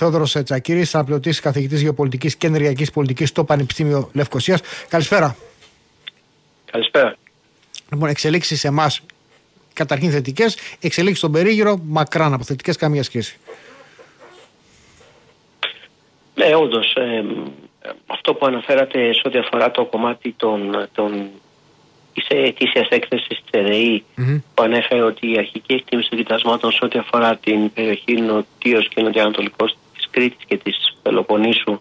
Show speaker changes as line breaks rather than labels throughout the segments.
Θεόδωρο Τσακύρης, αναπληρωτή καθηγητής γεωπολιτικής και ενεργειακής πολιτικής στο Πανεπιστήμιο Λευκοσίας. Καλησπέρα.
Καλησπέρα.
Λοιπόν, εξελίξεις σε εμάς καταρχήν θετικές, εξελίξεις στον περίγυρο μακράν από θετικές καμία σχέση.
Ναι, όντως. Ε, αυτό που αναφέρατε σε ό,τι αφορά το κομμάτι των, των της ετήσιας έκθεσης της ΕΔΕΗ, mm-hmm. που ανέφερε ότι η αρχική εκτίμηση των κοιτασμάτων σε ό,τι αφορά την περιοχή νοτίω και νοτιοανατολικός τη Κρήτης και της Πελοποννήσου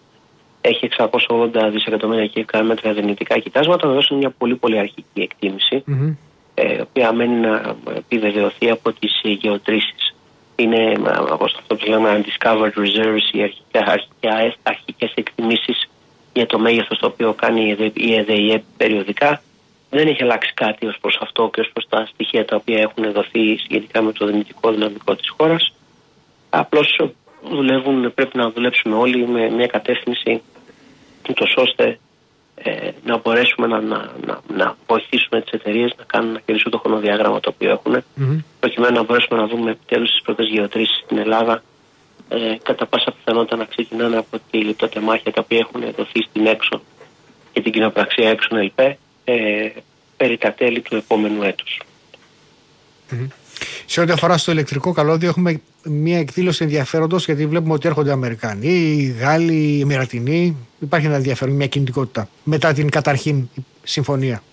έχει 680 δισεκατομμύρια κυβικά μέτρα δυνητικά κοιτάσματα. Βεβαίω είναι μια πολύ πολύ αρχική εκτίμηση, mm-hmm. ε, η οποία μένει να επιβεβαιωθεί από τις γεωτρήσεις. Είναι από αυτό που λέμε undiscovered reserves, οι αρχικές εκτιμήσεις για το μέγεθος το οποίο κάνει η ΕΔΕΗ περιοδικά. Δεν έχει αλλάξει κάτι ως προς αυτό και ως προς τα στοιχεία τα οποία έχουν δοθεί σχετικά με το δυνητικό δυναμικό της χώρας. Απλώς δουλεύουν, πρέπει να δουλέψουμε όλοι με μια κατεύθυνση ούτως ώστε ε, να μπορέσουμε να, να, να, να βοηθήσουμε τις εταιρείες να κάνουν να κερδίσουν το χρονοδιάγραμμα το οποίο έχουν, mm-hmm. προκειμένου να μπορέσουμε να δούμε επιτέλου τις πρώτες γεωτρήσει στην Ελλάδα ε, κατά πάσα πιθανότητα να ξεκινάνε από τη λιπτοτεμάχια τα οποία έχουν δοθεί στην έξω και την κοινοπραξία έξω ΕΛΠΕ ε, περί τα τέλη του επόμενου έτους.
Mm-hmm. Σε ό,τι αφορά στο ηλεκτρικό καλώδιο, έχουμε μια εκδήλωση ενδιαφέροντος γιατί βλέπουμε ότι έρχονται Αμερικανοί, οι Γάλλοι, οι Εμμυρατινοί. Υπάρχει ένα ενδιαφέρον, μια κινητικότητα μετά την καταρχήν συμφωνία.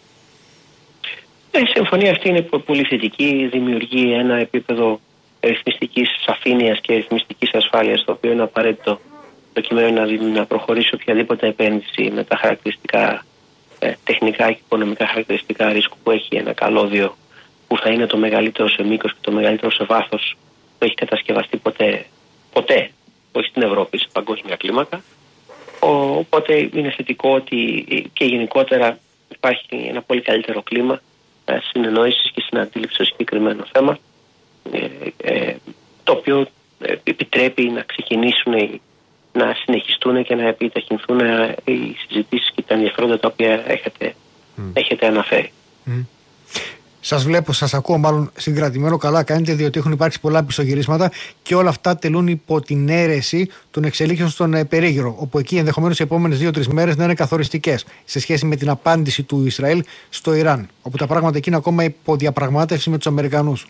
Ε, η συμφωνία αυτή είναι πολύ θετική. Δημιουργεί ένα επίπεδο ρυθμιστικής σαφήνειας και ρυθμιστικής ασφάλειας, το οποίο είναι απαραίτητο προκειμένου να, να προχωρήσει οποιαδήποτε επένδυση με τα χαρακτηριστικά ε, τεχνικά και οικονομικά χαρακτηριστικά ρίσκου που έχει ένα καλώδιο που θα είναι το μεγαλύτερο σε μήκος και το μεγαλύτερο σε βάθος που έχει κατασκευαστεί ποτέ, ποτέ, όχι στην Ευρώπη, σε παγκόσμια κλίμακα. Οπότε είναι θετικό ότι και γενικότερα υπάρχει ένα πολύ καλύτερο κλίμα ε, συνεννόησης και συναντήληψης στο συγκεκριμένο θέμα ε, ε, το οποίο επιτρέπει να ξεκινήσουν να συνεχιστούν και να επιταχυνθούν οι συζητήσεις και τα ενδιαφέροντα τα οποία έχετε, έχετε αναφέρει.
Σας βλέπω, σας ακούω μάλλον συγκρατημένο. Καλά κάνετε, διότι έχουν υπάρξει πολλά πισωγυρίσματα και όλα αυτά τελούν υπό την αίρεση των εξελίξεων στον ε, περίγυρο. Όπου εκεί ενδεχομένως οι επόμενες δύο-τρεις μέρες να είναι καθοριστικές σε σχέση με την απάντηση του Ισραήλ στο Ιράν. Όπου τα πράγματα εκεί είναι ακόμα υπό διαπραγμάτευση με τους Αμερικανούς.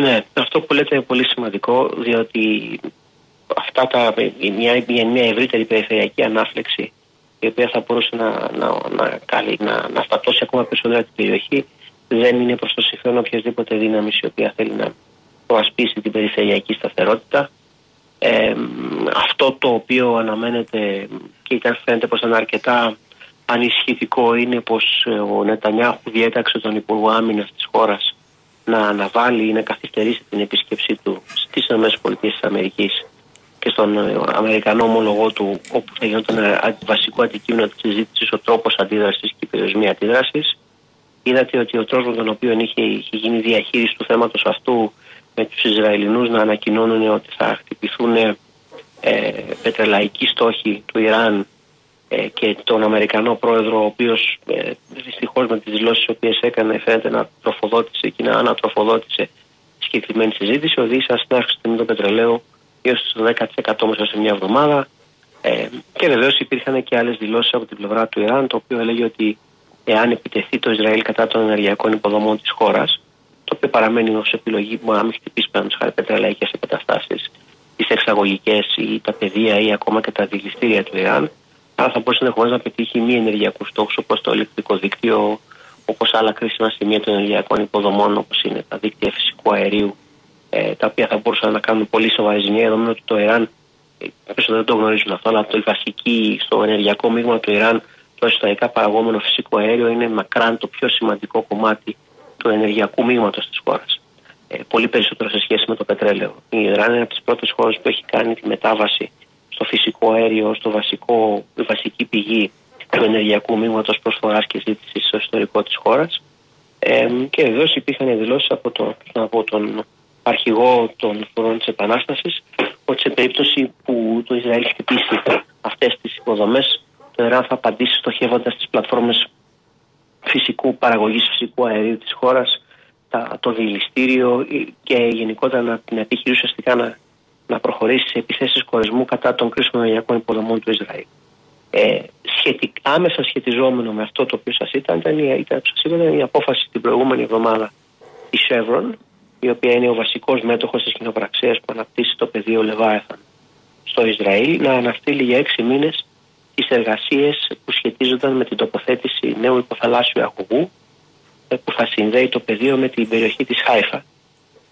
Ναι, αυτό που λέτε είναι πολύ σημαντικό, διότι αυτά τα, μια, μια ευρύτερη περιφερειακή ανάφλεξη η οποία θα μπορούσε να, να, να, να, να στατώσει ακόμα περισσότερα την περιοχή δεν είναι προς το συμφέρον οποιασδήποτε δύναμης η οποία θέλει να προασπίσει την περιφερειακή σταθερότητα. Ε, αυτό το οποίο αναμένεται και ήταν φαίνεται πως είναι αρκετά ανισχυτικό είναι πως ο Νετανιάχου διέταξε τον Υπουργό Άμυνας της χώρας να αναβάλει ή να καθυστερήσει την επίσκεψή του στις ΗΠΑ και στον Αμερικανό ομολογό του όπου θα γινόταν βασικό αντικείμενο της συζήτησης ο τρόπος αντίδρασης και η περιορισμοί αντίδρασης είδατε ότι ο τρόπος με τον οποίο είχε, είχε γίνει διαχείριση του θέματος αυτού με τους Ισραηλινούς να ανακοινώνουν ότι θα χτυπηθούν ε, πετρελαϊκοί στόχοι του Ιράν ε, και τον Αμερικανό πρόεδρο, ο οποίος ε, δυστυχώς με τις δηλώσεις τι οποίες έκανε φαίνεται να τροφοδότησε και να ανατροφοδότησε τη συγκεκριμένη συζήτηση, οδήγησαν στην αύξηση του πετρελαίου γύρω στο 10% μέσα σε μια εβδομάδα. Ε, και βεβαίως υπήρχαν και άλλες δηλώσεις από την πλευρά του Ιράν, το οποίο έλεγε ότι εάν επιτεθεί το Ισραήλ κατά των ενεργειακών υποδομών της χώρας, το οποίο παραμένει ως επιλογή που να μην χτυπήσει πάνω χάρη πετρελαϊκέ εγκαταστάσει, τις εξαγωγικές ή τα πεδία ή ακόμα και τα δηληστήρια του Ιράν, άρα θα μπορούσε ενδεχομένως να πετύχει μη ενεργειακούς στόχους όπως το ηλεκτρικό δίκτυο, όπως άλλα κρίσιμα σημεία των ενεργειακών υποδομών, όπως είναι τα δίκτυα φυσικού αερίου, ε, τα οποία θα μπορούσαν να κάνουν πολύ σοβαρή ζημιά. Εδώ ότι το Ιράν, ε, δεν το γνωρίζουν αυτό, αλλά το βασική στο ενεργειακό μείγμα του Ιράν το ιστορικά παραγόμενο φυσικό αέριο είναι μακράν το πιο σημαντικό κομμάτι του ενεργειακού μείγματος της χώρας. Ε, πολύ περισσότερο σε σχέση με το πετρέλαιο. Η Ιράν είναι από τις πρώτες χώρες που έχει κάνει τη μετάβαση στο φυσικό αέριο ω βασικό, η βασική πηγή του ενεργειακού μείγματος προσφοράς και ζήτησης στο ιστορικό της χώρας. Ε, και βεβαίως υπήρχαν δηλώσεις από, το, από τον αρχηγό των φορών της Επανάστασης ότι σε περίπτωση που το Ισραήλ χτυπήσει αυτές τις υποδομές, το Ιράν θα απαντήσει στοχεύοντας τις πλατφόρμες φυσικού παραγωγής φυσικού αερίου της χώρας, το δηληστήριο και γενικότερα να την επιχειρήσει ουσιαστικά να, να προχωρήσει σε επιθέσεις κορεσμού κατά των κρίσιμων ενεργειακών υποδομών του Ισραήλ. Ε, σχετικ, άμεσα σχετιζόμενο με αυτό το οποίο σας ήταν, ήταν, ήταν, ήταν η απόφαση την προηγούμενη εβδομάδα της Chevron, η οποία είναι ο βασικός μέτοχος της κοινοπραξία που αναπτύσσει το πεδίο Λεβάεθαν στο Ισραήλ, να αναστείλει για έξι μήνες τις εργασίες που σχετίζονταν με την τοποθέτηση νέου υποθαλάσσιου αγωγού ε, που θα συνδέει το πεδίο με την περιοχή της Χάιφα.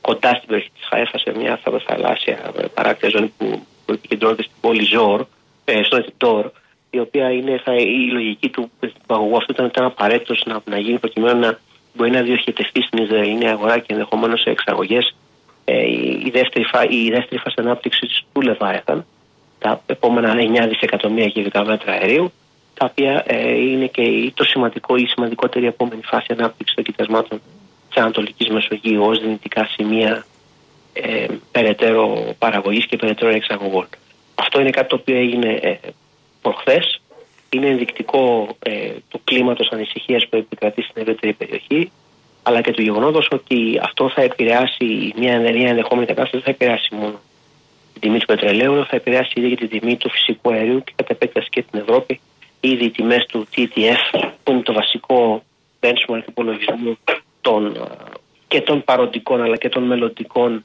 Κοντά στην περιοχή της Χάιφα, σε μια θαλάσσια ε, παράκτια ζώνη που, που επικεντρώνεται στην πόλη Ζόρ, ε, στο Ετιτόρ, η οποία είναι θα, η λογική του αγωγού αυτού ήταν, ήταν απαραίτητος να, να γίνει προκειμένου να μπορεί να διοχετευτεί στην Ισραηλινή αγορά και ενδεχομένω σε εξαγωγές ε, η, δεύτερη, η δεύτερη φάση ανάπτυξης του Λεβάεθαν, τα επόμενα 9 δισεκατομμύρια κυβικά μέτρα αερίου, τα οποία ε, είναι και το σημαντικό ή η σημαντικότερη επόμενη φάση ανάπτυξης των κοιτασμάτων της Ανατολικής Μεσογείου ως δυνητικά σημεία ε, περαιτέρω παραγωγής και περαιτέρω εξαγωγών. Αυτό είναι κάτι το οποίο έγινε ε, προχθές. Είναι ενδεικτικό ε, του κλίματο ανησυχίας που επικρατεί στην ευρύτερη περιοχή, αλλά και του γεγονότο ότι αυτό θα επηρεάσει μια, μια ενδεχόμενη κατάσταση, θα επηρεάσει μόνο την τιμή του πετρελαίου, θα επηρεάσει ήδη και την τιμή του φυσικού αερίου και κατά επέκταση και την Ευρώπη. Ήδη οι τιμές του TTF, που είναι το βασικό benchmark υπολογισμού των, και των παροντικών αλλά και των μελλοντικών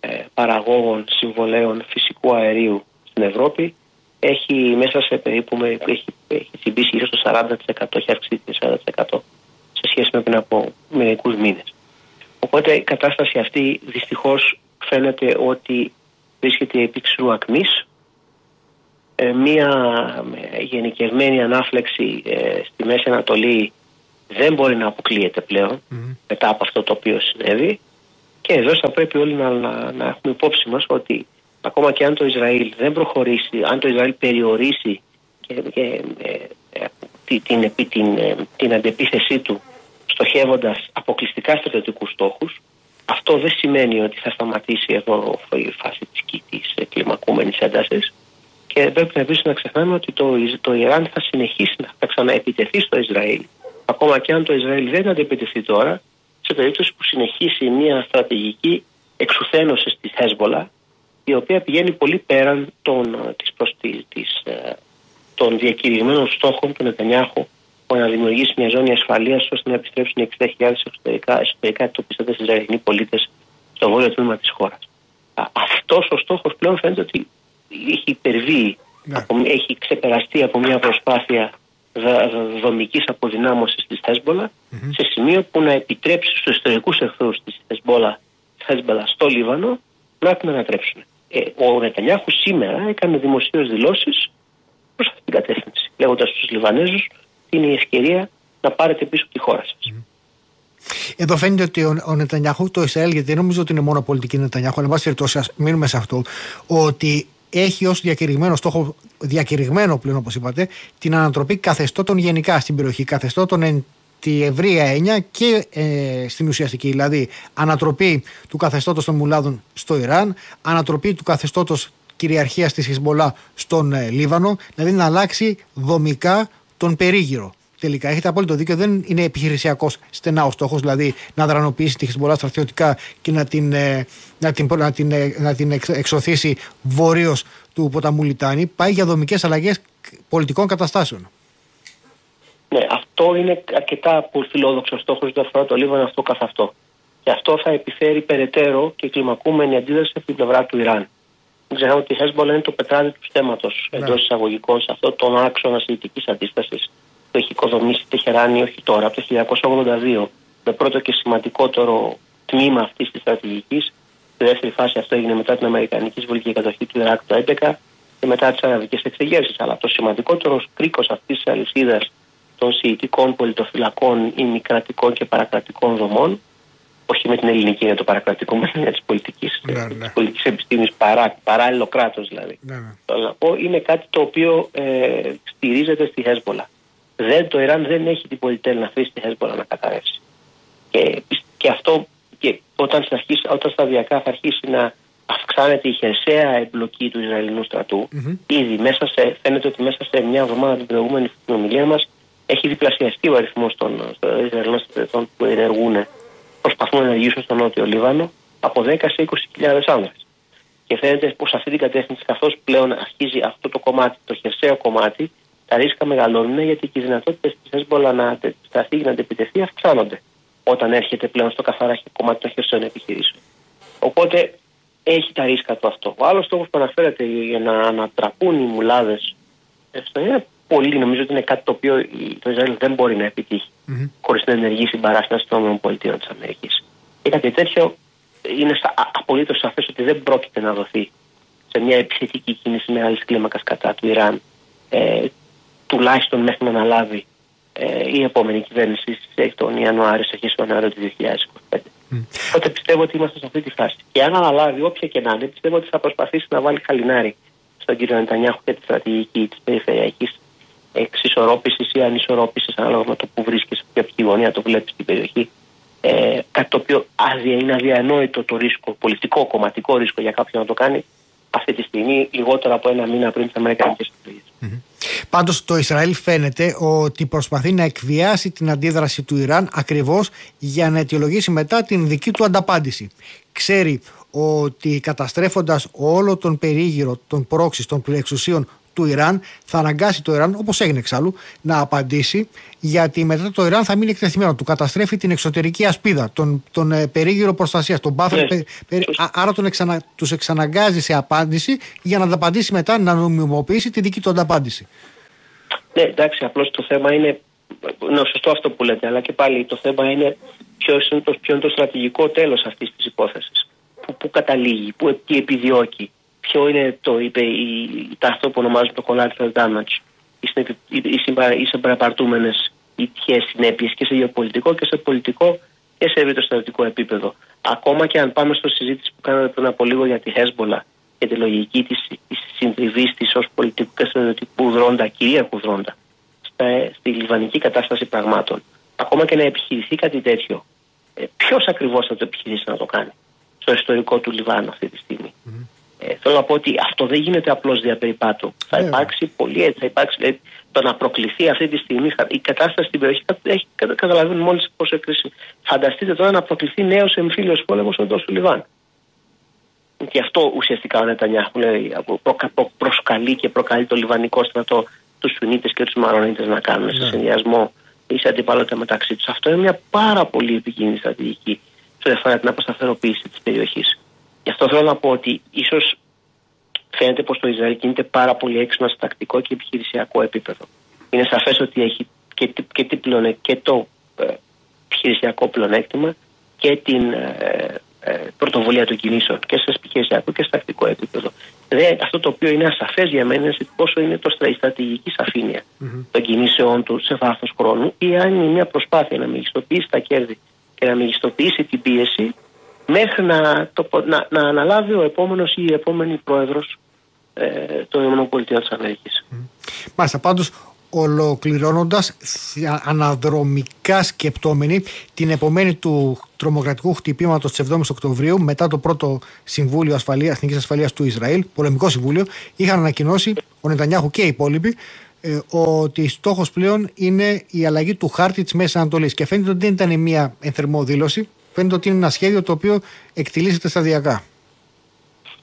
ε, παραγόγων συμβολέων φυσικού αερίου στην Ευρώπη, έχει μέσα σε περίπου έχει, έχει τσιμπήσει γύρω στο 40%, έχει αυξήσει 40% σε σχέση με πριν από μερικούς μήνες. Οπότε η κατάσταση αυτή δυστυχώς φαίνεται ότι βρίσκεται επί ξηρού ακμή. Ε, μία γενικευμένη ανάφλεξη ε, στη Μέση Ανατολή δεν μπορεί να αποκλείεται μετά από αυτό το οποίο συνέβη και εδώ θα πρέπει όλοι να, να, να έχουμε υπόψη μας ότι ακόμα και αν το Ισραήλ δεν προχωρήσει, αν το Ισραήλ περιορίσει και, και ε, ε την, την, την, ε, την αντεπίθεσή του στοχεύοντας αποκλειστικά στρατιωτικούς στόχους, αυτό δεν σημαίνει ότι θα σταματήσει εδώ η φάση της, της κλιμακούμενης έντασης και πρέπει επίσης να ξεχνάμε ότι το, το Ιράν θα συνεχίσει να ξαναεπιτεθεί στο Ισραήλ. Ακόμα και αν το Ισραήλ δεν αντεπιτεθεί τώρα σε περίπτωση που συνεχίσει μια στρατηγική εξουθένωσης της Χέσβολα η οποία πηγαίνει πολύ πέραν των, ε, της, προς, της, ε, των διακηρυγμένων στόχων του Νετανιάχου που να δημιουργήσει μια ζώνη ασφαλείας ώστε να επιστρέψουν 60.000 εσωτερικά, εσωτερικά εκτοπιστέ Ισραηλινοί πολίτες στο βόρειο τμήμα της χώρας. Αυτός ο στόχος πλέον φαίνεται ότι έχει υπερβεί, ναι. έχει ξεπεραστεί από μια προσπάθεια δομικής αποδυνάμωσης της θεσμολα σε σημείο που να επιτρέψει στους ιστορικούς εχθρούς της Θεσμόλα στο Λίβανο να την ανατρέψουν. Ε, ο Νετανιάχου σήμερα έκανε δημοσίως δηλώσεις προς αυτή την κατεύθυνση, λέγοντας στους Λιβανέζους είναι η ευκαιρία να πάρετε πίσω τη χώρα σας.
Εδώ φαίνεται ότι ο, ο Νετανιάχου, το Ισραήλ, γιατί δεν νομίζω ότι είναι μόνο πολιτική Νετανιάχου, αλλά εν πάση περιπτώσει, μείνουμε σε αυτό, ότι έχει ως διακηρυγμένο στόχο, διακηρυγμένο πλέον όπως είπατε, την ανατροπή καθεστώτων γενικά στην περιοχή, καθεστώτων εν τη ευρεία έννοια και ε, στην ουσιαστική. Δηλαδή, ανατροπή του καθεστώτος των Μουλάδων στο Ιράν, ανατροπή του καθεστώτος κυριαρχίας της Χισμπολά στον ε, Λίβανο, δηλαδή να αλλάξει δομικά τον περίγυρο. Τελικά έχετε απόλυτο δίκιο, δεν είναι επιχειρησιακός στενά ο στόχος, δηλαδή να δρανοποιήσει τη Χισμπολά στρατιωτικά και να την, ε, να την, να την, ε, να την εξωθήσει βορείω του ποταμού Λιτάνη. Πάει για δομικές αλλαγές πολιτικών καταστάσεων.
Ναι, αυτό είναι αρκετά φιλόδοξο στόχος ότι αφορά το Λίβανο αυτό καθ' αυτό. Και αυτό θα επιφέρει περαιτέρω και κλιμακούμενη αντίδραση από την πλευρά του Ιράν. Δεν ξεχνάμε ότι η Hezbollah είναι το πετράδι του στέματος ναι. εντός εισαγωγικών σε αυτό τον άξονα συλλητική αντίστασης που έχει οικοδομήσει η Τεχεράνη όχι τώρα, από το 1982, με πρώτο και σημαντικότερο τμήμα αυτής της στρατηγικής. Στη δεύτερη φάση αυτό έγινε μετά την Αμερικανική εισβολή και κατοχή του Ιράκ το 2011 και μετά τις αραβικές εξεγέρσεις. Αλλά το σημαντικότερο κρίκος αυτής της αλυσίδας των σιητικών πολιτοφυλακών ή κρατικών και παρακρατικών δομών, όχι με την ελληνική είναι το παρακρατικό, με την της πολιτικής ναι, ναι. επιστήμης, παρά, παράλληλο κράτος δηλαδή. Ναι, ναι. Το να πω είναι κάτι το οποίο ε, στηρίζεται στη Χέσμολα. Δεν, το Ιράν δεν έχει την πολυτέλεια να αφήσει τη Χέσμολα να καταρρεύσει. Και, και αυτό και όταν, αρχίσει, όταν σταδιακά θα αρχίσει να αυξάνεται η χερσαία εμπλοκή του Ισραηλινού στρατού, mm-hmm. ήδη μέσα σε, φαίνεται ότι μέσα σε μια εβδομάδα την προηγούμενη συνομιλία μας έχει διπλασιαστεί ο αριθμός των Ισραηλινών στρατιωτών που ενεργούν, προσπαθούν να ενεργήσουν στο νότιο Λίβανο από 10 σε 20.000 άνδρες. Και φαίνεται πως αυτή την κατεύθυνση, καθώς πλέον αρχίζει αυτό το κομμάτι, το χερσαίο κομμάτι, τα ρίσκα μεγαλώνουν γιατί και οι δυνατότητες της Hezbollah να σταθεί να αντεπιτεθεί αυξάνονται όταν έρχεται πλέον στο καθαρά κομμάτι των χερσαίων επιχειρήσεων. Οπότε έχει τα ρίσκα του αυτό. Ο άλλος στόχος που αναφέρεται για να ανατραπούν οι μουλάδες, αυτό είναι πολύ, νομίζω ότι είναι κάτι το οποίο το Ισραήλ δεν μπορεί να επιτύχει mm-hmm. χωρίς να ενεργήσει συμπαράσταση των ΗΠΑ. Και κάτι τέτοιο είναι απολύτως σαφές ότι δεν πρόκειται να δοθεί σε μια επιθετική κίνηση μεγάλης κλίμακας κατά του Ιράν, ε, τουλάχιστον μέχρι να αναλάβει ε, η επόμενη κυβέρνηση τον Ιανουάριο, σε αρχές του Ιανουάριου του 2025. Mm. Οπότε πιστεύω ότι είμαστε σε αυτή τη φάση. Και αν αναλάβει όποια και να είναι, πιστεύω ότι θα προσπαθήσει να βάλει χαλινάρι στον κύριο Νετανιάχου και τη στρατηγική της περιφερειακής εξισορρόπησης ή ανισορρόπησης, ανάλογα με το που βρίσκεσαι, ποια γωνία το βλέπεις στην περιοχή. Ε, κάτι το οποίο άδεια είναι αδιανόητο το ρίσκο, πολιτικό, κομματικό ρίσκο για κάποιον να το κάνει αυτή τη στιγμή, λιγότερο από ένα μήνα πριν τι Αμερικανικέ εκλογέ. Mm-hmm.
Πάντως το Ισραήλ φαίνεται ότι προσπαθεί να εκβιάσει την αντίδραση του Ιράν ακριβώς για να αιτιολογήσει μετά την δική του ανταπάντηση. Ξέρει ότι καταστρέφοντας όλο τον περίγυρο των πρόξης των πλεξουσίων του Ιράν θα αναγκάσει το Ιράν, όπως έγινε εξάλλου, να απαντήσει, γιατί μετά το Ιράν θα μείνει εκτεθειμένο. Του καταστρέφει την εξωτερική ασπίδα, τον, τον ε, περίγυρο προστασίας, τον buffer. Ναι. Πε, άρα τον εξανα, τους εξαναγκάζει σε απάντηση για να απαντήσει μετά, να νομιμοποιήσει τη δική του ανταπάντηση.
Ναι, εντάξει, απλώς το θέμα είναι. Ναι, σωστό αυτό που λέτε, αλλά και πάλι το θέμα είναι ποιος είναι το, ποιο είναι το στρατηγικό τέλος αυτής της υπόθεσης. Πού, πού καταλήγει, πού, τι επιδιώκει ποιο είναι το, είπε, η, η, αυτό που ονομάζουν το collateral damage, οι, οι, οι συμπαραπαρτούμενες ητιέ συνέπειες και σε γεωπολιτικό και σε πολιτικό και σε ευρύτερο επίπεδο. Ακόμα και αν πάμε στο συζήτηση που κάναμε πριν από λίγο για τη Hezbollah και τη λογική της συντριβής της ως πολιτικού και στρατιωτικού δρόντα, κυρίαρχου δρόντα, στη λιβανική κατάσταση πραγμάτων. Ακόμα και να επιχειρηθεί κάτι τέτοιο, ε, ποιος ακριβώς θα το επιχειρήσει να το κάνει στο ιστορικό του Λιβάνου αυτή τη στιγμή; Ε, θέλω να πω ότι αυτό δεν γίνεται απλώς διαπεριπάτου. Θα ναι. υπάρξει πολύ έτσι. Θα υπάρξει, δηλαδή, το να προκληθεί αυτή τη στιγμή η κατάσταση στην περιοχή έχει καταλαβαίνει μόλις πόσο κρίση. Φανταστείτε τώρα να προκληθεί νέος εμφύλιος πόλεμος εντός του Λιβάν. Και αυτό ουσιαστικά ο Νετανιάχου λέει, προσκαλεί και προκαλεί το Λιβανικό στρατό τους Σουνίτες και τους Μαρονίτες να κάνουν ναι. σε συνδυασμό ή σε αντιπαλότητα μεταξύ τους. Αυτό είναι μια πάρα πολύ επικίνδυνη στρατηγική σε αφορά την αποσταθεροποίηση της περιοχής. Γι' αυτό θέλω να πω ότι ίσως φαίνεται πως το Ισραήλ κινείται πάρα πολύ έξυπνα σε τακτικό και επιχειρησιακό επίπεδο. Είναι σαφές ότι έχει και, και, και το ε, επιχειρησιακό πλεονέκτημα και την ε, ε, πρωτοβουλία των κινήσεων και σε επιχειρησιακό και σε τακτικό επίπεδο. Δε, αυτό το οποίο είναι ασαφές για μένα είναι πόσο είναι το η στρατηγική σαφήνεια mm-hmm. των κινήσεων του σε βάθος χρόνου ή αν είναι μια προσπάθεια να μεγιστοποιήσει τα κέρδη και να μεγιστοποιήσει την πίεση μέχρι να, το, να, να αναλάβει ο επόμενος ή η επόμενη πρόεδρος ε, των ΗΠΑ της Αμερικής.
Μάλιστα, πάντως ολοκληρώνοντας αναδρομικά σκεπτόμενοι την επομένη του τρομοκρατικού χτυπήματος της 7ης Οκτωβρίου μετά το πρώτο Συμβούλιο Ασφαλείας, Εθνικής Ασφαλείας του Ισραήλ, πολεμικό συμβούλιο, είχαν ανακοινώσει ο Νετανιάχου και οι υπόλοιποι ε, ότι στόχος πλέον είναι η αλλαγή του χάρτη της Μέσης Ανατολής και φαίνεται ότι δεν ήταν μια ενθερμό δήλωση φαίνεται ότι είναι ένα σχέδιο το οποίο εκτιλήσεται σταδιακά.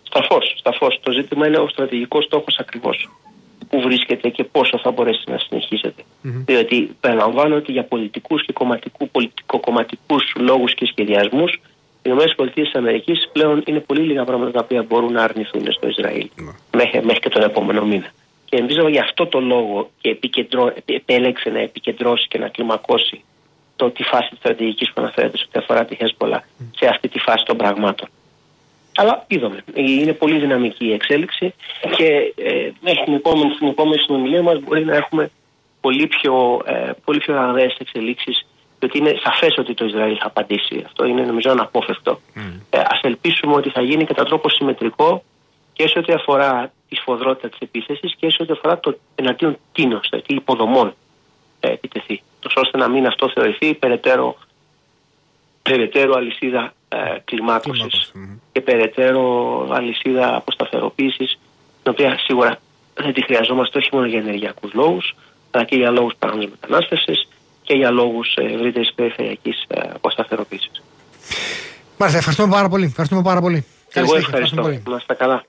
Σταφώ, σταφώ. Το ζήτημα είναι ο στρατηγικός στόχος ακριβώς. Πού βρίσκεται και πόσο θα μπορέσει να συνεχίζεται. Mm-hmm. Διότι περιλαμβάνω ότι για πολιτικούς και κομματικού, πολιτικο-κομματικούς λόγους και σχεδιασμούς, οι ΗΠΑ πλέον είναι πολύ λίγα πράγματα τα οποία μπορούν να αρνηθούν στο Ισραήλ mm-hmm. μέχρι, μέχρι και τον επόμενο μήνα. Και νομίζω γι' αυτό το λόγο και επέλεξε να επικεντρώσει και να κλιμακώσει το, τη φάση της στρατηγικής που αναφέρεται σε ό,τι αφορά τη Χέσπολα σε αυτή τη φάση των πραγμάτων. Αλλά είδαμε. Είναι πολύ δυναμική η εξέλιξη και ε, μέχρι την επόμενη, στην επόμενη συνομιλία μας μπορεί να έχουμε πολύ πιο, ε, πολύ πιο αγραίε εξελίξεις. Διότι είναι σαφές ότι το Ισραήλ θα απαντήσει. Αυτό είναι νομίζω αναπόφευκτο. Mm. Ε, Α ελπίσουμε ότι θα γίνει κατά τρόπο συμμετρικό και σε ό,τι αφορά τη σφοδρότητα της επίθεσης και σε ό,τι αφορά το εναντίον τίνος, δηλαδή υποδομών ε, επιτεθεί ώστε να μην αυτό θεωρηθεί περαιτέρω, περαιτέρω αλυσίδα ε, κλιμάκωσης και περαιτέρω αλυσίδα αποσταθεροποίησης την οποία σίγουρα δεν τη χρειαζόμαστε όχι μόνο για ενεργειακούς λόγους αλλά και για λόγους παράνομης μετανάστευσης και για λόγους ε, ευρύτερης περιφερειακής ε, αποσταθεροποίησης.
Μάλιστα, ευχαριστούμε πάρα πολύ. Ευχαριστούμε πάρα πολύ.
Εγώ ευχαριστώ. Να είστε καλά.